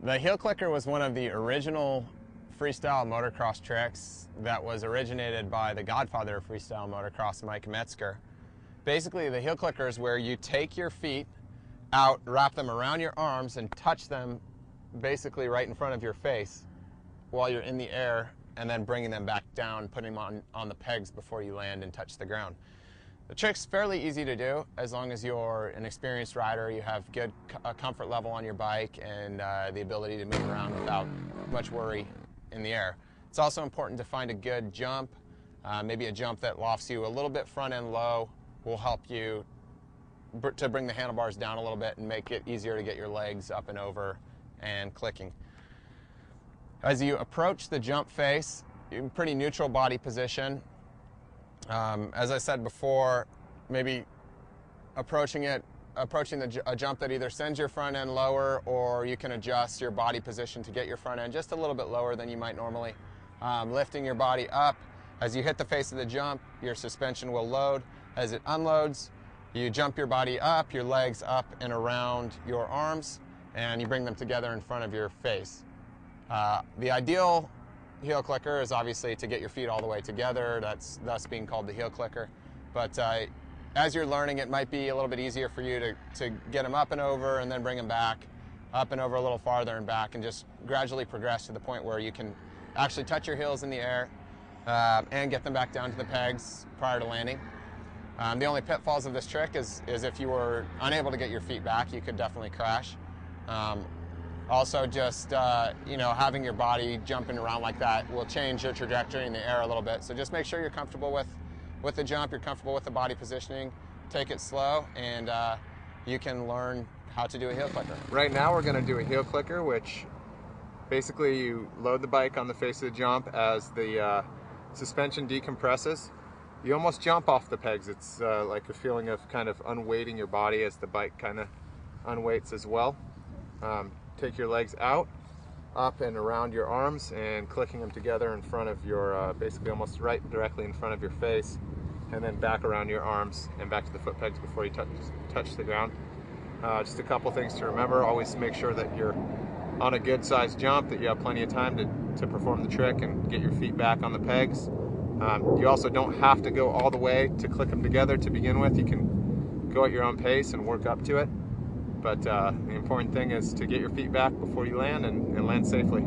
The heel clicker was one of the original freestyle motocross tricks that was originated by the godfather of freestyle motocross, Mike Metzger. Basically, the heel clicker is where you take your feet out, wrap them around your arms, and touch them basically right in front of your face while you're in the air, and then bringing them back down, putting them on, on the pegs before you land and touch the ground. The trick's fairly easy to do as long as you're an experienced rider, you have good comfort level on your bike, and uh, the ability to move around without much worry in the air. It's also important to find a good jump, uh, maybe a jump that lofts you a little bit front end low will help you br to bring the handlebars down a little bit and make it easier to get your legs up and over and clicking. As you approach the jump face, you're in pretty neutral body position, um, as I said before, maybe approaching it, approaching the, a jump that either sends your front end lower or you can adjust your body position to get your front end just a little bit lower than you might normally. Um, lifting your body up. As you hit the face of the jump, your suspension will load. As it unloads, you jump your body up, your legs up and around your arms, and you bring them together in front of your face. Uh, the ideal heel clicker is obviously to get your feet all the way together. That's thus being called the heel clicker. But uh, as you're learning, it might be a little bit easier for you to, to get them up and over and then bring them back, up and over a little farther and back, and just gradually progress to the point where you can actually touch your heels in the air uh, and get them back down to the pegs prior to landing. Um, the only pitfalls of this trick is, is if you were unable to get your feet back, you could definitely crash. Um, also, just uh, you know, having your body jumping around like that will change your trajectory in the air a little bit. So just make sure you're comfortable with with the jump. You're comfortable with the body positioning. Take it slow, and uh, you can learn how to do a heel clicker. Right now, we're going to do a heel clicker, which basically you load the bike on the face of the jump as the uh, suspension decompresses. You almost jump off the pegs. It's uh, like a feeling of kind of unweighting your body as the bike kind of unweights as well. Um, take your legs out, up and around your arms and clicking them together in front of your, uh, basically almost right directly in front of your face and then back around your arms and back to the foot pegs before you touch, touch the ground. Uh, just a couple things to remember, always make sure that you're on a good sized jump, that you have plenty of time to, to perform the trick and get your feet back on the pegs. Um, you also don't have to go all the way to click them together to begin with. You can go at your own pace and work up to it. But uh, the important thing is to get your feet back before you land and, and land safely.